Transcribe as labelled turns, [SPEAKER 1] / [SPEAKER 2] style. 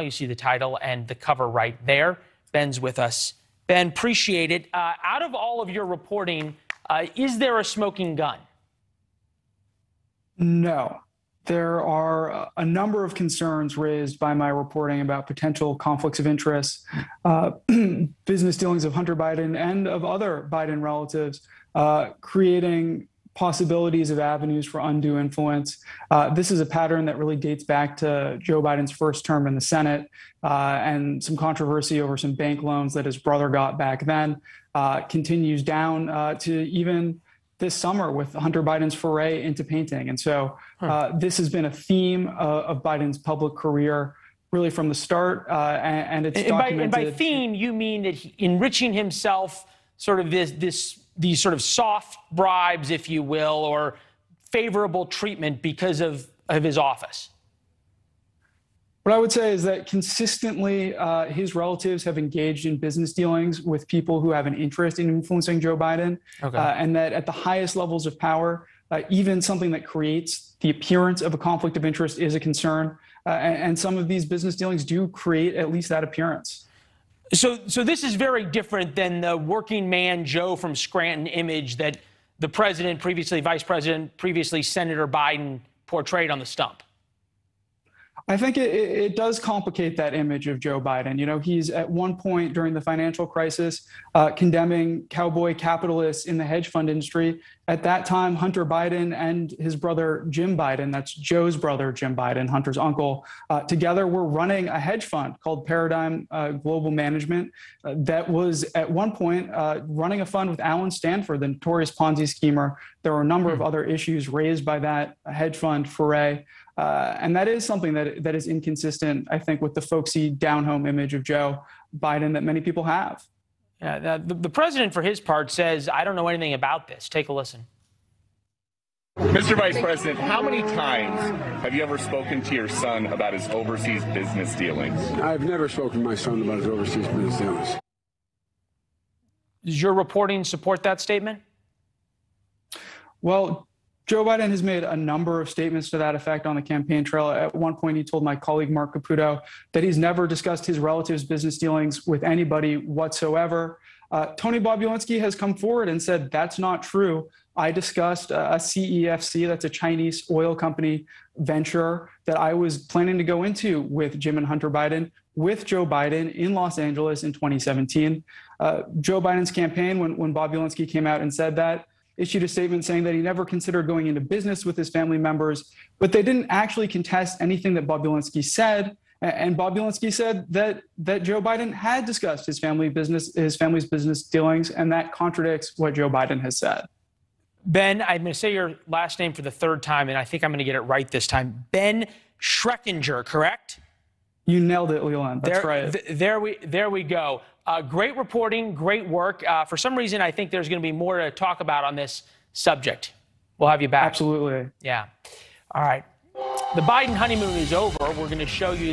[SPEAKER 1] You see the title and the cover right there. Ben's with us. Ben, appreciate it. Uh, out of all of your reporting, uh, is there a smoking gun?
[SPEAKER 2] No. There are a number of concerns raised by my reporting about potential conflicts of interest, uh, business dealings of Hunter Biden and of other Biden relatives, uh, creating possibilities of avenues for undue influence. Uh, this is a pattern that really dates back to Joe Biden's first term in the Senate uh, and some controversy over some bank loans that his brother got back then uh, continues down uh, to even this summer with Hunter Biden's foray into painting. And so uh, this has been a theme uh, of Biden's public career really from the start. and, and, it's
[SPEAKER 1] and
[SPEAKER 2] documented.
[SPEAKER 1] By, and by theme, you mean that he, enriching himself sort of this, this these sort of soft bribes, if you will, or favorable treatment because of, of his office?
[SPEAKER 2] What I would say is that consistently, uh, his relatives have engaged in business dealings with people who have an interest in influencing Joe Biden, okay. uh, and that at the highest levels of power, uh, even something that creates the appearance of a conflict of interest is a concern. Uh, and, and some of these business dealings do create at least that appearance.
[SPEAKER 1] So, so this is very different than the working man Joe from Scranton image that the president, previously vice president, previously Senator Biden portrayed on the stump.
[SPEAKER 2] I think it, it, does complicate that image of Joe Biden. You know, he's at one point during the financial crisis uh, condemning cowboy capitalists in the hedge fund industry. At that time, Hunter Biden and his brother Jim Biden, that's Joe's brother Jim Biden, Hunter's uncle, uh, together were running a hedge fund called Paradigm uh, Global Management uh, that was at one point uh, running a fund with Allen Stanford, the notorious Ponzi schemer. There were a number mm-hmm. of other issues raised by that hedge fund foray. Uh, and that is something that that is inconsistent, I think, with the folksy down home image of Joe Biden that many people have.
[SPEAKER 1] Yeah, the, the president, for his part, says, "I don't know anything about this." Take a listen.
[SPEAKER 3] Mr. Vice President, how many times have you ever spoken to your son about his overseas business dealings?
[SPEAKER 4] I've never spoken to my son about his overseas business dealings.
[SPEAKER 1] Does your reporting support that statement?
[SPEAKER 2] Well, Joe Biden has made a number of statements to that effect on the campaign trail. At one point, he told my colleague Marc Caputo that he's never discussed his relatives' business dealings with anybody whatsoever. Uh, Tony Bobulinski has come forward and said that's not true. I discussed a CEFC, that's a Chinese oil company venture that I was planning to go into with Jim and Hunter Biden, with Joe Biden in Los Angeles in 2017. Uh, Joe Biden's campaign, when, when Bobulinski came out and said that, issued a statement saying that he never considered going into business with his family members, but they didn't actually contest anything that Bobulinski said. And Bobulinski said that that Joe Biden had discussed his family business, his family's business dealings, and that contradicts what Joe Biden has said.
[SPEAKER 1] Ben, I'm going to say your last name for the third time, and I think I'm going to get it right this time. Ben Schreckinger, correct?
[SPEAKER 2] You nailed it, Leland. That's
[SPEAKER 1] there,
[SPEAKER 2] right.
[SPEAKER 1] Th- there we there we go. Uh, great reporting, great work. Uh, for some reason, I think there's going to be more to talk about on this subject. We'll have you back.
[SPEAKER 2] Absolutely.
[SPEAKER 1] Yeah. All right. The Biden honeymoon is over. We're going to show you.